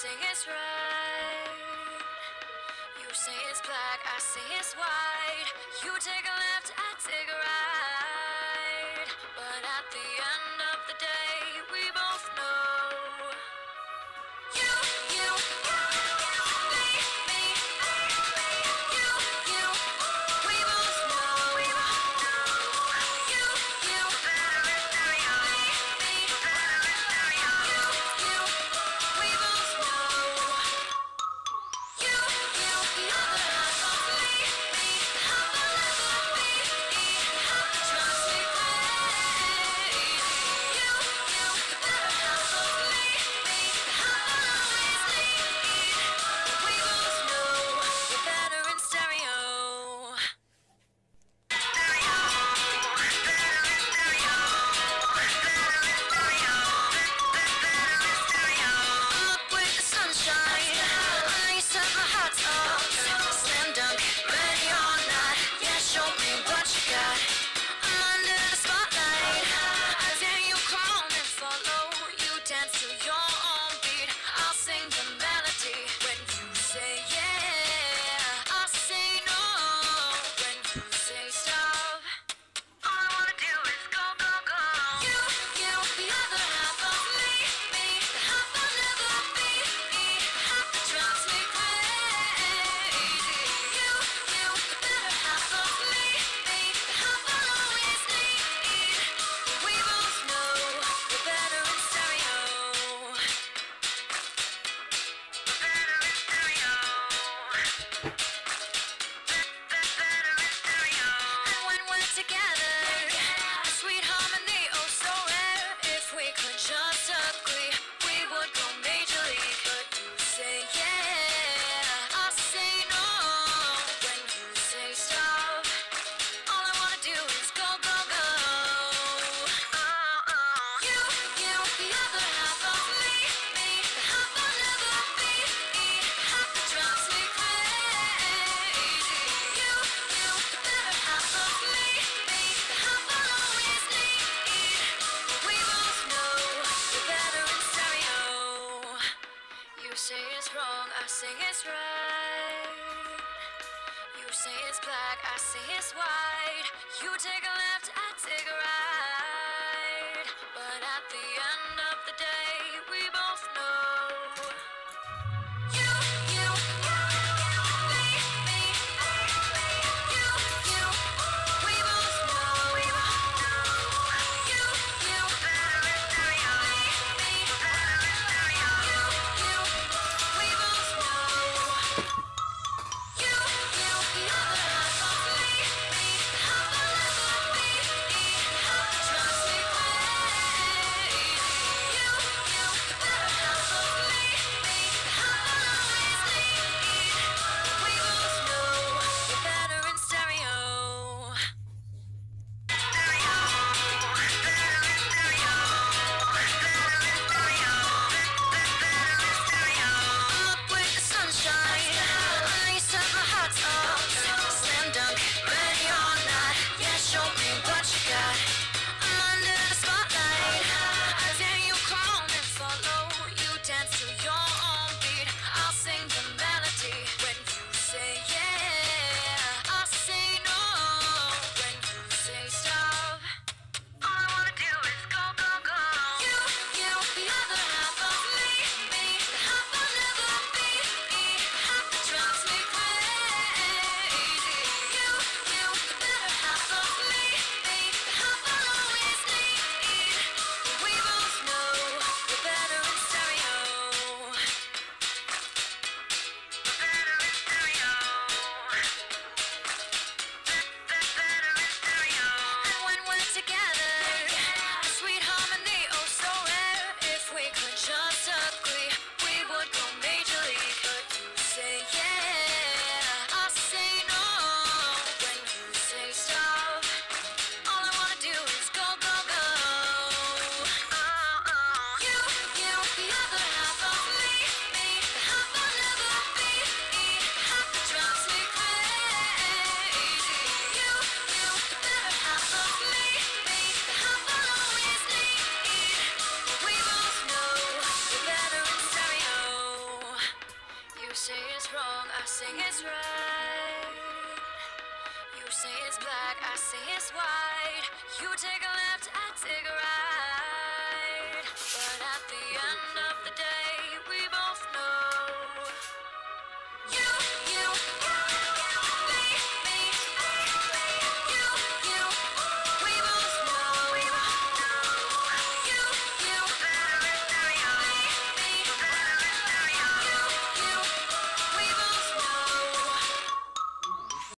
say it's right. You say it's black, I say it's white. You take a left, I take a right. But at the end, black, I see it's white. You take a white. You take a left, I take a right.